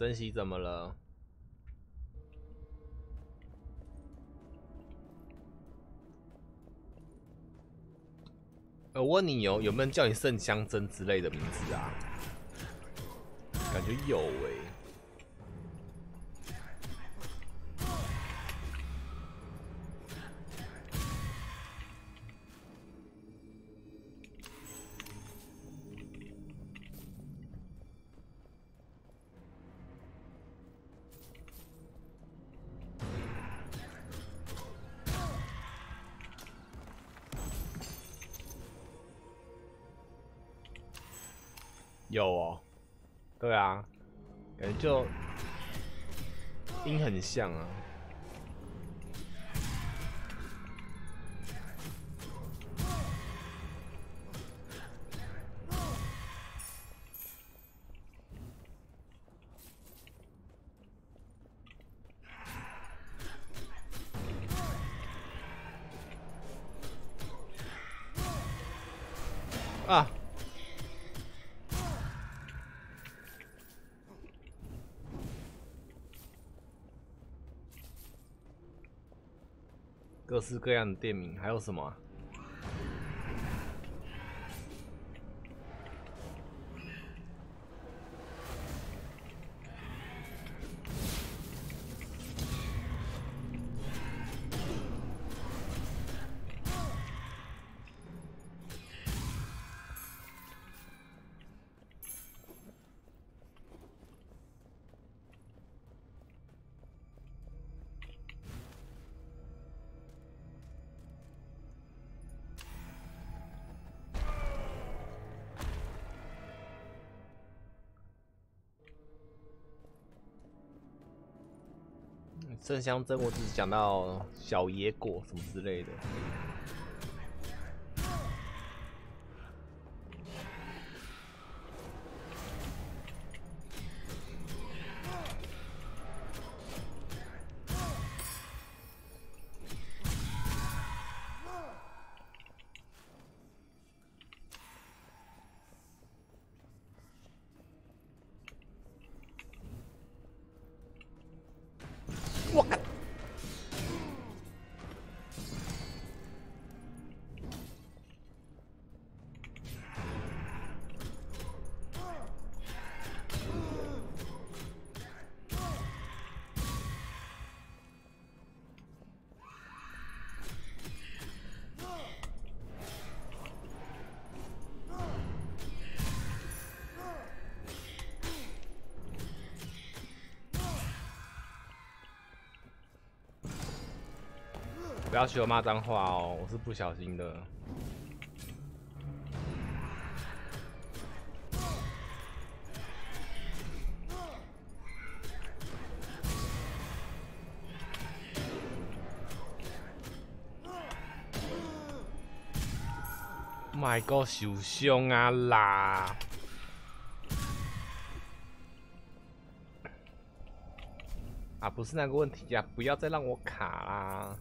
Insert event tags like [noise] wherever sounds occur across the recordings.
珍惜怎么了？我问你有有没有叫你圣香珍之类的名字啊？感觉有诶。就音很像啊。啊！各式各样的店名，还有什么？圣香珍，我只是讲到小野果什么之类的。不要学我骂脏话哦，我是不小心的。My God，受伤啊啦！啊，不是那个问题呀，不要再让我卡啦！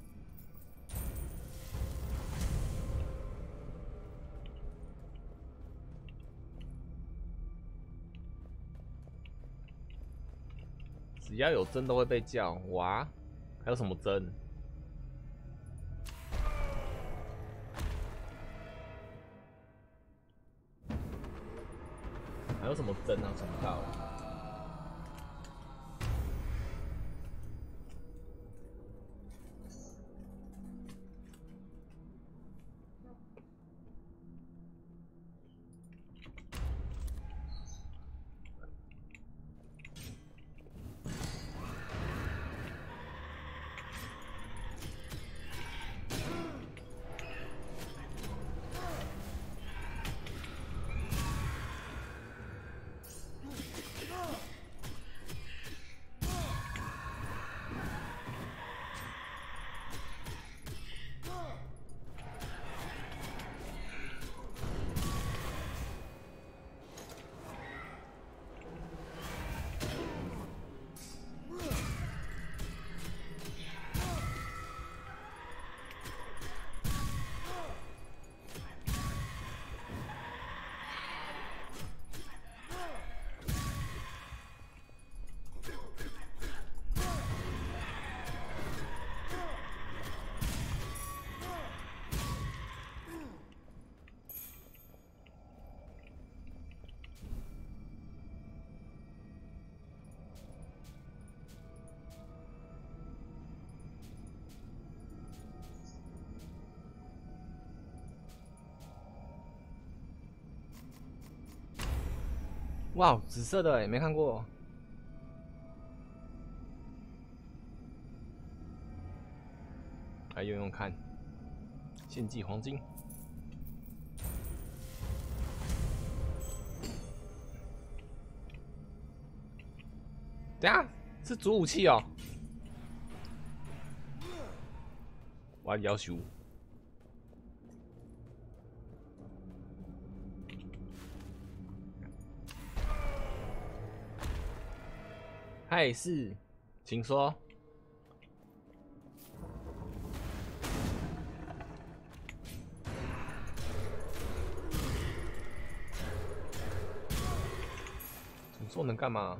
只要有针都会被叫哇！还有什么针？还有什么针啊？想不到。哇，紫色的哎，没看过。来用用看，献祭黄金。等下是主武器哦。我要求。嗨，是，请说。诅咒能干嘛？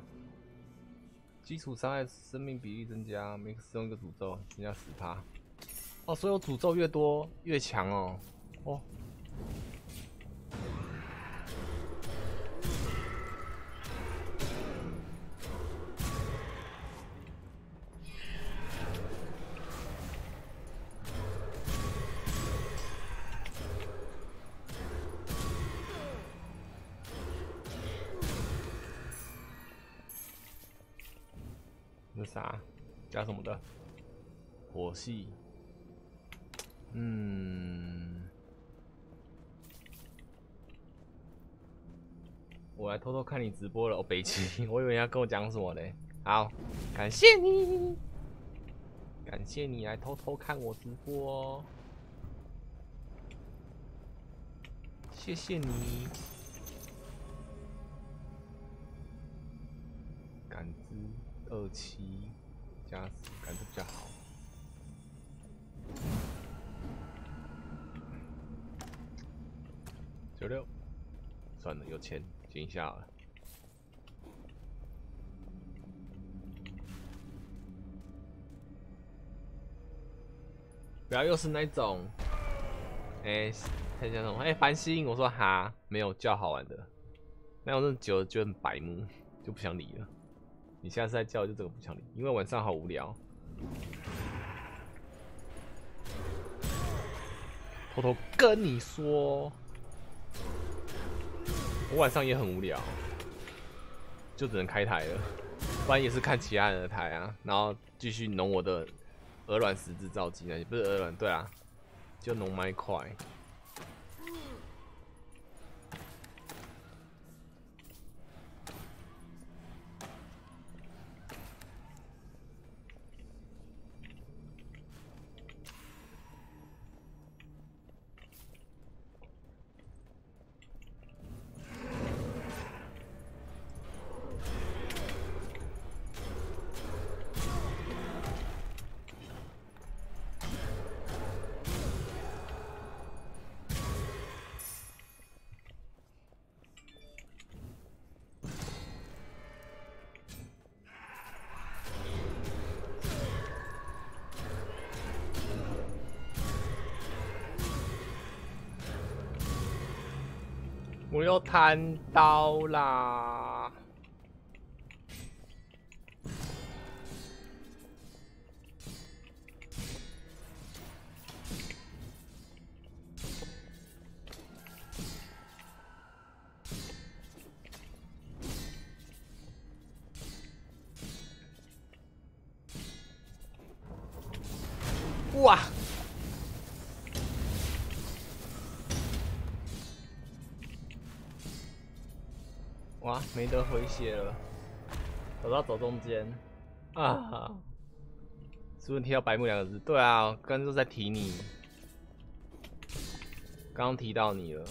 基础伤害生命比例增加，每使用一个诅咒增加十趴。哦，所有诅咒越多越强哦。哦。你直播了，哦，北齐，[laughs] 我以为你要跟我讲什么嘞。好，感谢你，感谢你来偷偷看我直播哦，谢谢你。感知。二七加，感觉比较好。九六，算了，有钱减一下了。不要又是那种，哎，太像那种，哎，繁星，我说哈，没有叫好玩的，那种久了就很白目，就不想理了。你现在是在叫，就这个不想理，因为晚上好无聊。偷偷跟你说，我晚上也很无聊，就只能开台了，不然也是看其他人的台啊，然后继续弄我的鹅卵石制造机那不是鹅卵，对啊，就弄麦块。我又贪刀啦！哇，没得回血了，走到走中间啊！是不是提到白木两个字？对啊，刚刚就在提你，刚刚提到你了。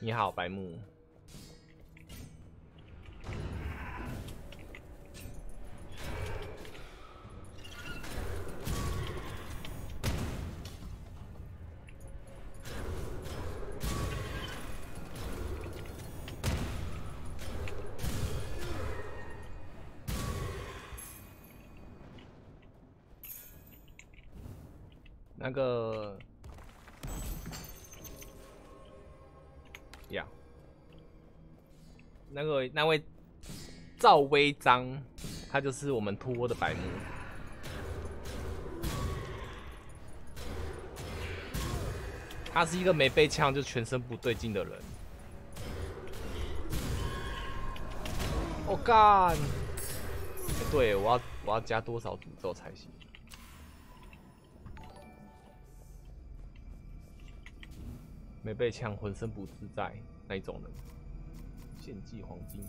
你好，白木。个呀，那个那位赵威章，他就是我们秃窝的白目，他是一个没被枪就全身不对劲的人，我干！对，我要我要加多少诅咒才行？没被抢，浑身不自在那一种人，献祭黄金。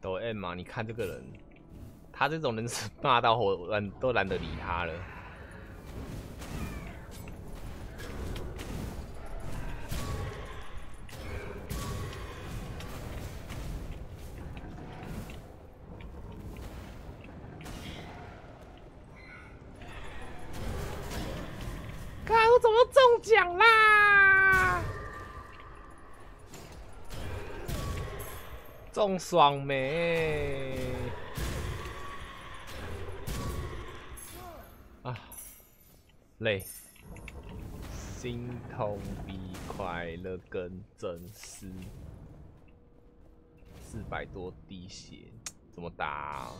抖 M 嘛，你看这个人，他这种人是 [laughs] 骂到我懒都懒得理他了。看我怎么中奖啦！爽没？啊，累，心痛比快乐更真实。四百多滴血，怎么打？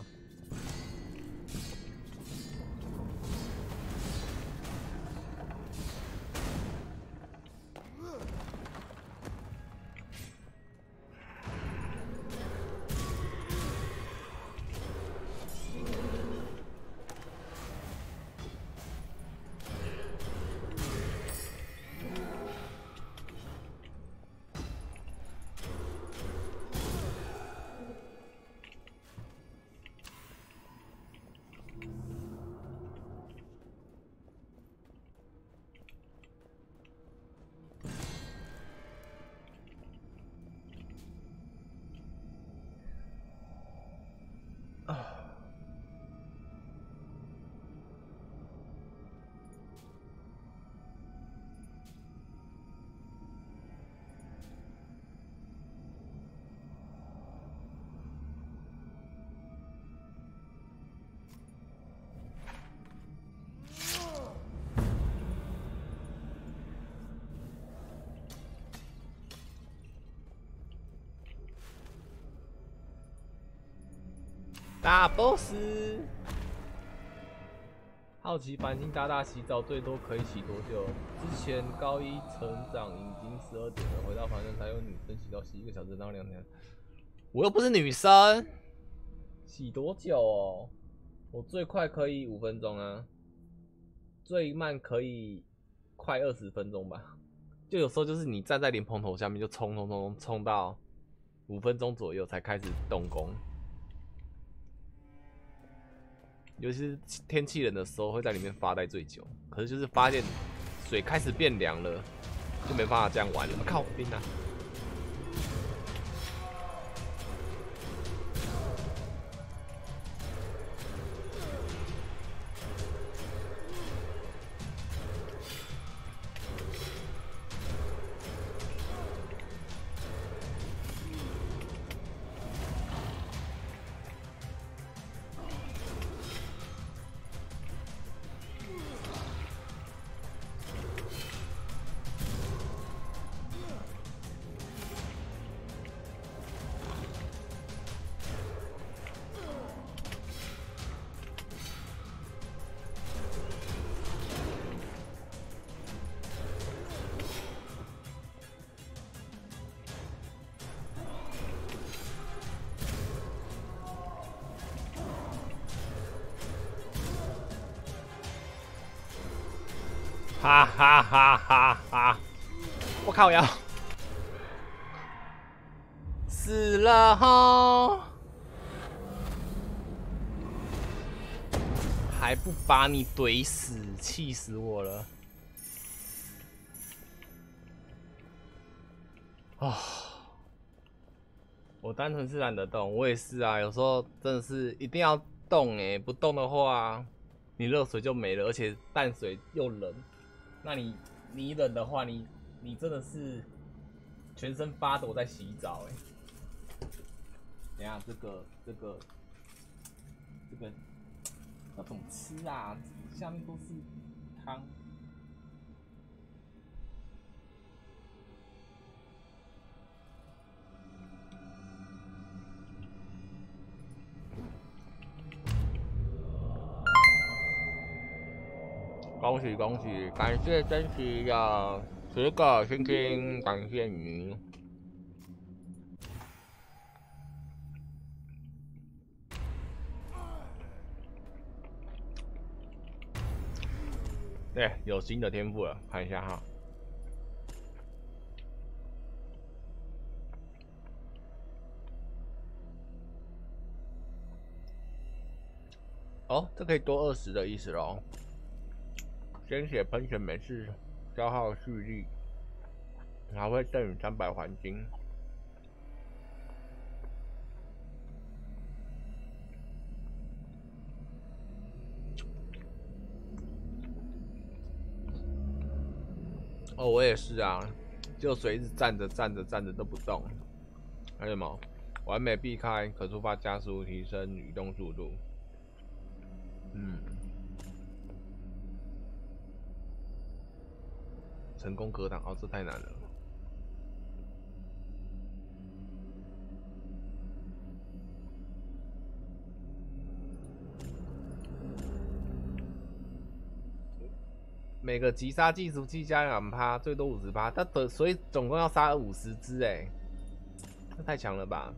大 boss，好奇繁星大大洗澡最多可以洗多久？之前高一成长已经十二点了，回到房间才有女生洗澡洗一个小时当两天。我又不是女生，洗多久哦？我最快可以五分钟啊，最慢可以快二十分钟吧。就有时候就是你站在莲蓬头下面就冲冲冲冲到五分钟左右才开始动工。尤其是天气冷的时候，会在里面发呆最久。可是就是发现水开始变凉了，就没办法这样玩了。靠，冰啊！哈哈哈哈哈！我靠呀，死了哈！还不把你怼死，气死我了！啊！我单纯是懒得动，我也是啊。有时候真的是一定要动哎，不动的话，你热水就没了，而且淡水又冷。那你你冷的话，你你真的是全身发抖在洗澡哎！等下这个这个这个要怎么吃啊？下面都是汤。恭喜恭喜！感谢珍惜的十个星星，感谢你。对，有新的天赋了，看一下哈。哦，这可以多二十的意思喽。鲜血喷泉每次消耗蓄力，还会赠予三百黄金。哦，我也是啊，就随一直站着站着站着都不动。还有什么？完美避开，可触发加速，提升移动速度。嗯。成功格挡，哦，这太难了。每个击杀计数器加两趴，最多五十趴。他的所以总共要杀五十只哎，这太强了吧！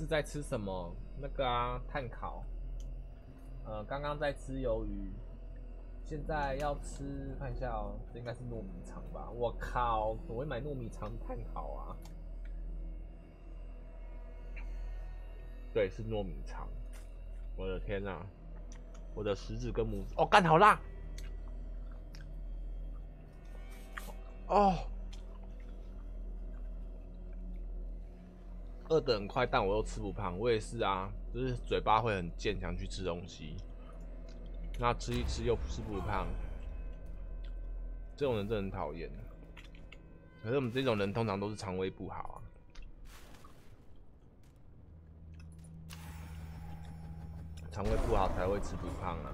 是在吃什么？那个啊，碳烤。呃，刚刚在吃鱿鱼，现在要吃，看一下哦，这应该是糯米肠吧？我靠，怎么会买糯米肠碳烤啊？对，是糯米肠。我的天哪！我的食指跟拇指，哦，干好辣！哦。饿得很快，但我又吃不胖。我也是啊，就是嘴巴会很贱，想去吃东西。那吃一吃又吃不胖，这种人真的很讨厌。可是我们这种人通常都是肠胃不好啊，肠胃不好才会吃不胖啊。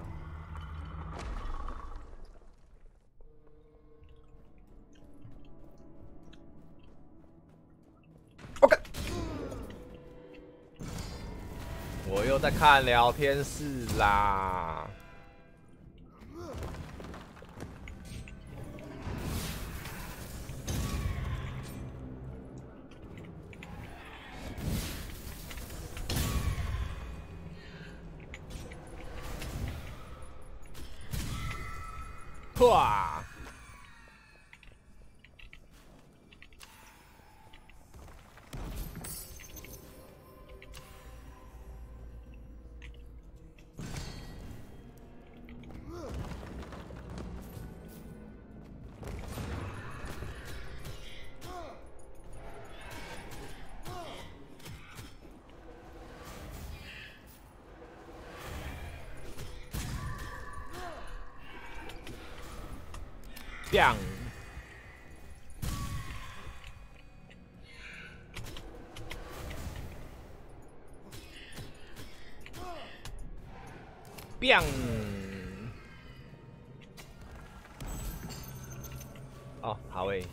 我又在看聊天室啦。哇！变，变，哦，好诶，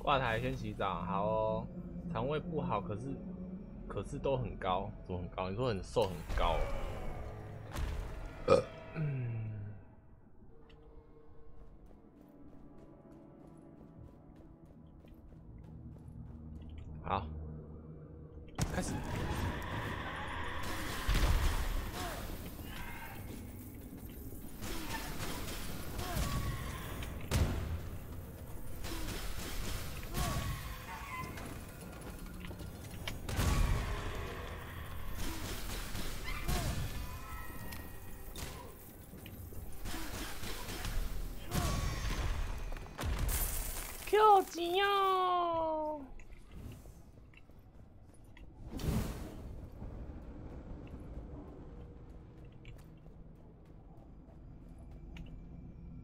挂台先洗澡，好哦。肠胃不好，可是可是都很高，都很高。你说很瘦很高。救急哦！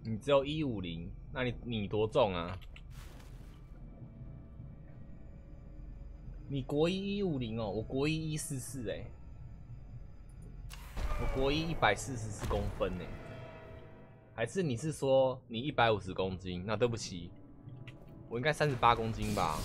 你只有一五零，那你你多重啊？你国一一五零哦，我国一一四四哎，我国一一百四十四公分呢，还是你是说你一百五十公斤？那对不起，我应该三十八公斤吧。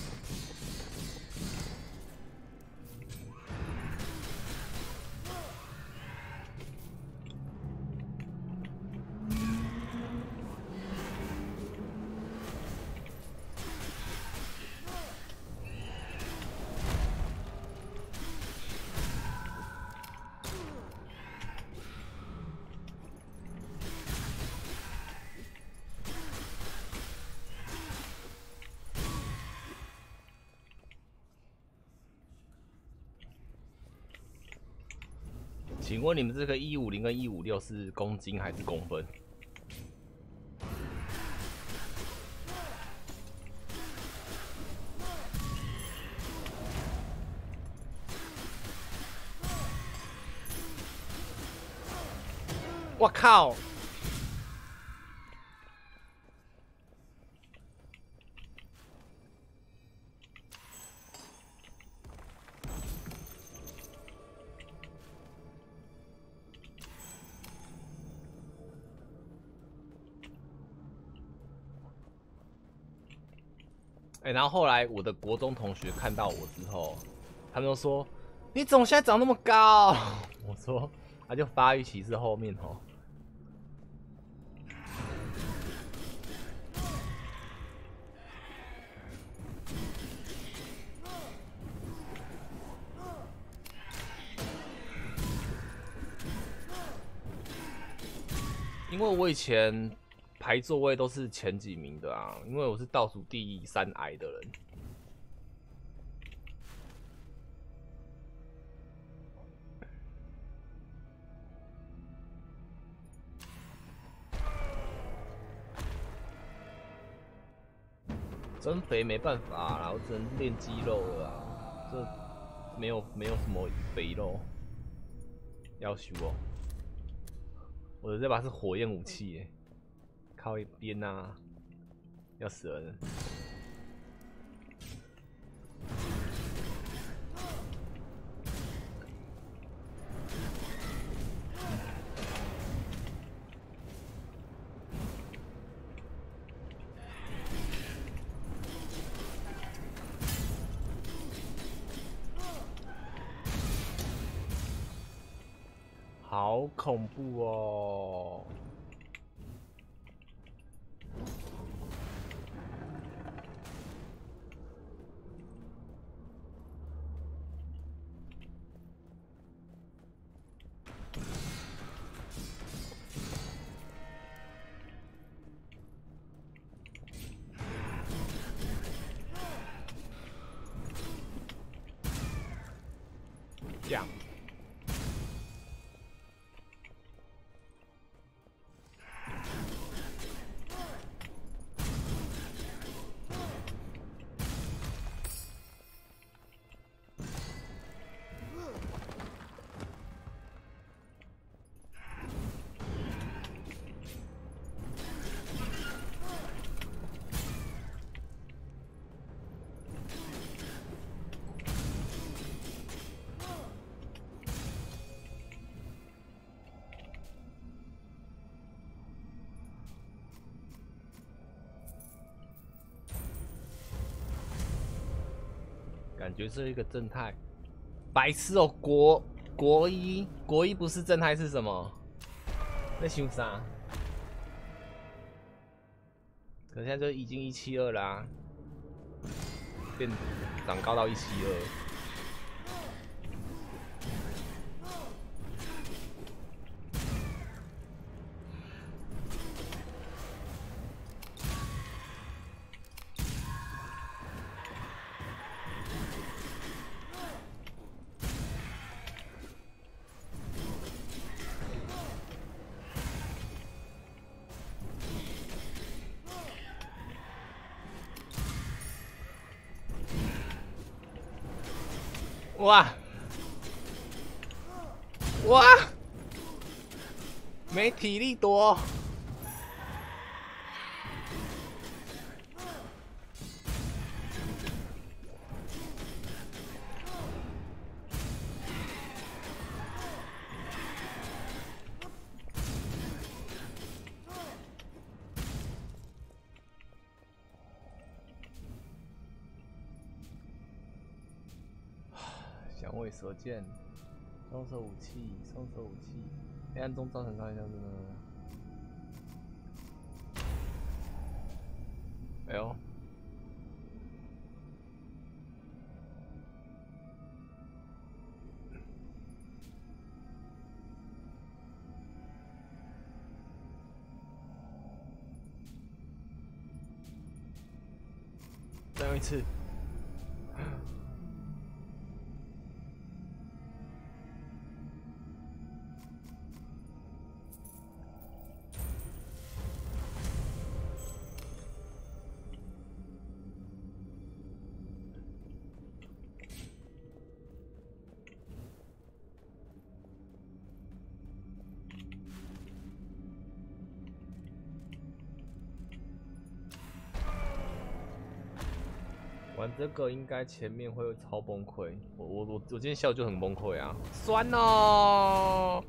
请问你们这个一五零跟一五六是公斤还是公分？我靠！然后后来我的国中同学看到我之后，他们都说：“你怎么现在长那么高？” [laughs] 我说：“他就发育期是后面哦。”因为我以前。排座位都是前几名的啊，因为我是倒数第三矮的人。增肥没办法啦，我只能练肌肉了啊，这没有没有什么肥肉要求哦。我的这把是火焰武器耶。靠一边呐，要死人！好恐怖哦！感觉是一个正太，白痴哦！国国一国一不是正太是什么？那想啥？可现在就已经一七二啦，变长高到一七二。剑，双手武器，双手武器，黑暗中造成伤害，像是呢？哎呦！再用一次。这个应该前面会超崩溃，我我我我今天笑就很崩溃啊，酸哦。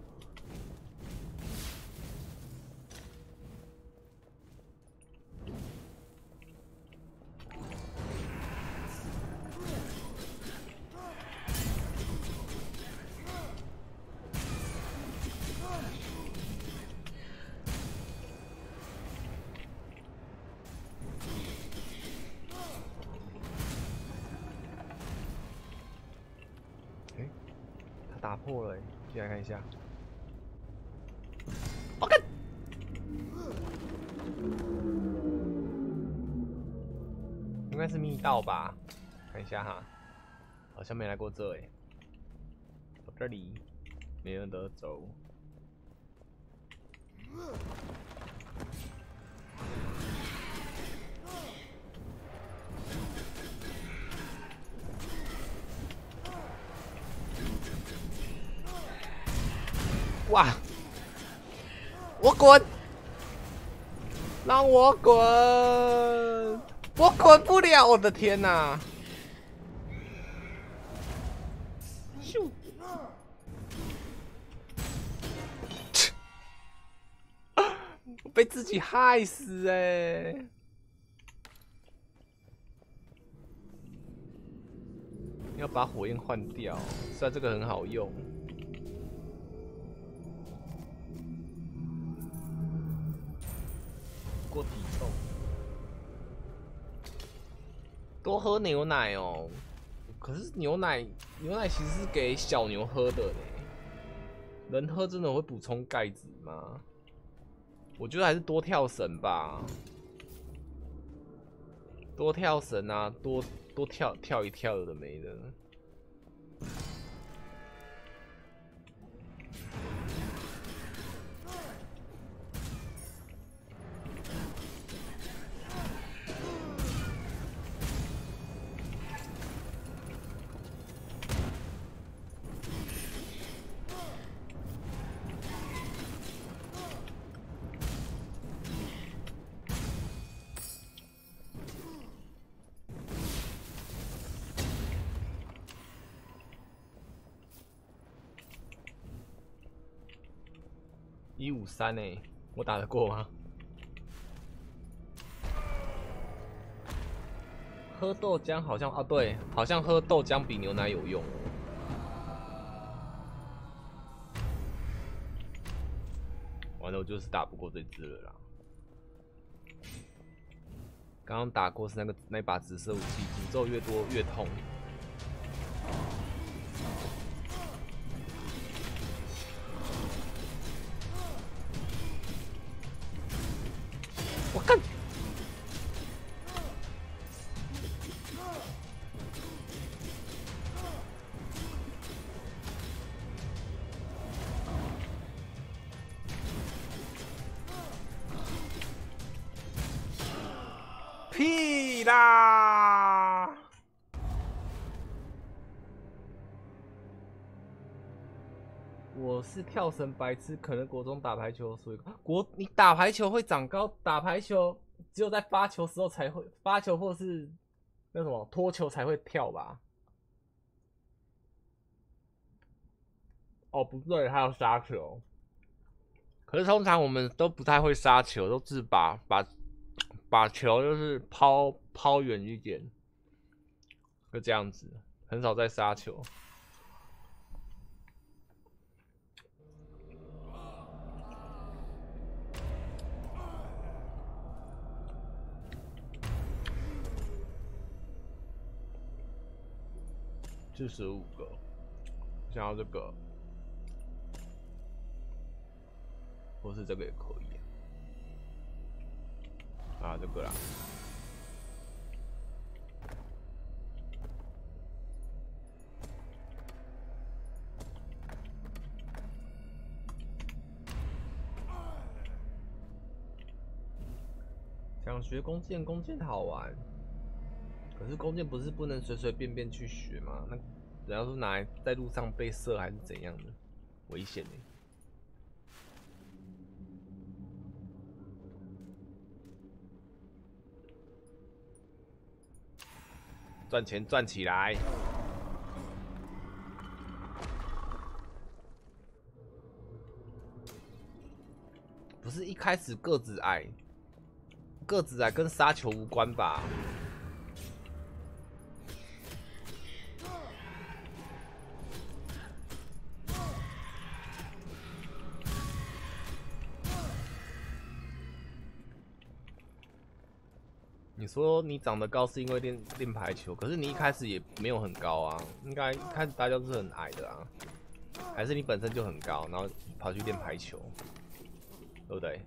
破了，进来看一下。我看，应该是密道吧？看一下哈，好像没来过这哎。这里没人得走。哇！我滚！让我滚！我滚不了！我的天哪！咻！[laughs] 被自己害死哎！要把火焰换掉，虽然这个很好用。过体重，多喝牛奶哦。可是牛奶，牛奶其实是给小牛喝的呢。人喝真的会补充钙质吗？我觉得还是多跳绳吧。多跳绳啊，多多跳跳一跳的没的。三呢？我打得过吗？喝豆浆好像啊，对，好像喝豆浆比牛奶有用。完了，我就是打不过这只了啦。刚刚打过是那个那把紫色武器，诅咒越多越痛。跳绳白痴，可能国中打排球，所以国你打排球会长高，打排球只有在发球时候才会发球，或是那什么脱球才会跳吧？哦，不对，还有杀球。可是通常我们都不太会杀球，都是把把把球就是抛抛远一点，就这样子，很少在杀球。四十五个，想要这个，或是这个也可以。啊，这个啦。想学弓箭，弓箭好玩。可是弓箭不是不能随随便便去学吗？那人家说拿来在路上被射还是怎样的，危险呢？赚钱赚起来！不是一开始个子矮，个子矮跟杀球无关吧？说你长得高是因为练练排球，可是你一开始也没有很高啊，应该一开始大家都是很矮的啊，还是你本身就很高，然后跑去练排球，对不对？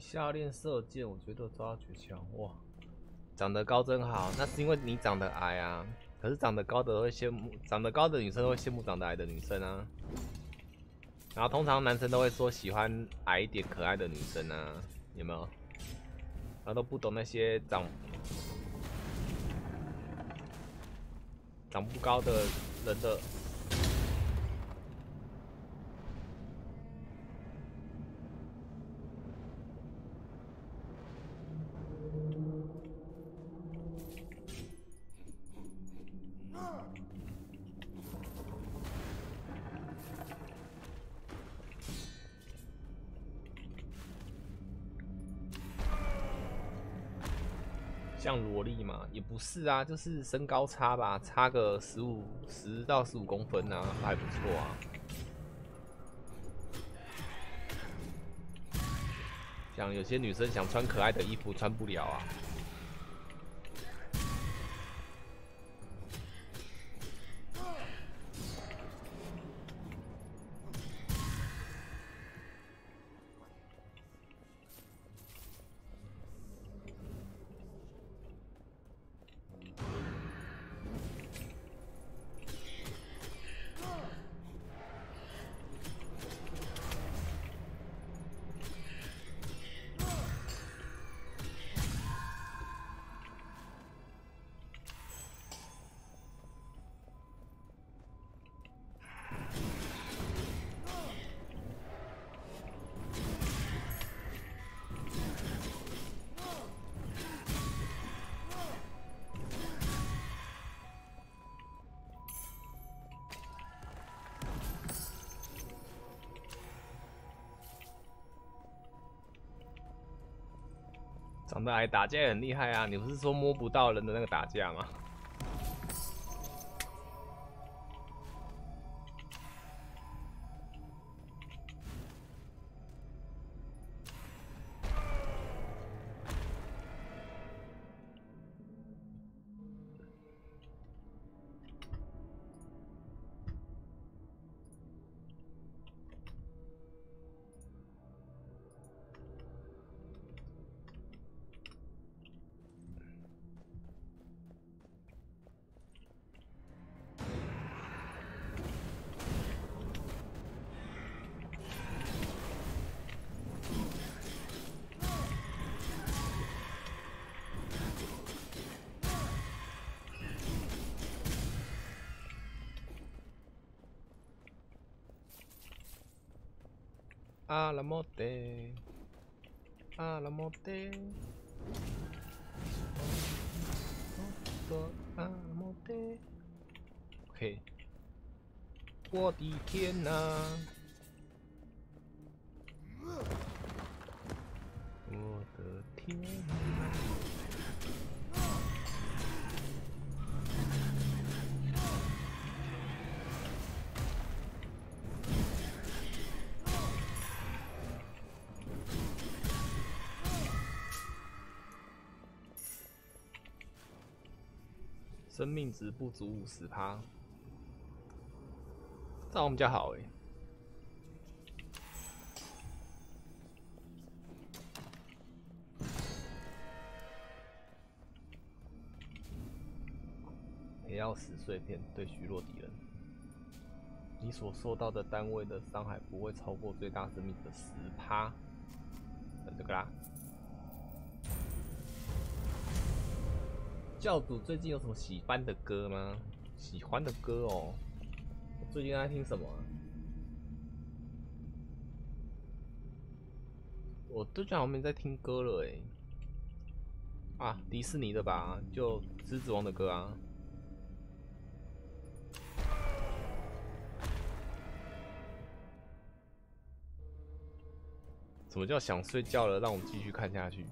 下练射箭，我觉得抓到诀窍哇！长得高真好，那是因为你长得矮啊。可是长得高的会羡慕，长得高的女生会羡慕长得矮的女生啊。然后通常男生都会说喜欢矮一点、可爱的女生啊，有没有？然后都不懂那些长长不高的人的。是啊，就是身高差吧，差个十五十到十五公分啊，还不错啊。像有些女生想穿可爱的衣服，穿不了啊。长得还打架也很厉害啊！你不是说摸不到人的那个打架吗？阿拉莫德，阿拉莫德，阿拉莫德，OK，我的天哪！生命值不足五十趴，这样我们家好哎。也要死碎片对虚弱敌人，你所受到的单位的伤害不会超过最大生命的十趴。这个啦。教主最近有什么喜欢的歌吗？喜欢的歌哦，最近在听什么？我都讲我没在听歌了哎。啊，迪士尼的吧，就狮子王的歌啊。什么叫想睡觉了？让我们继续看下去。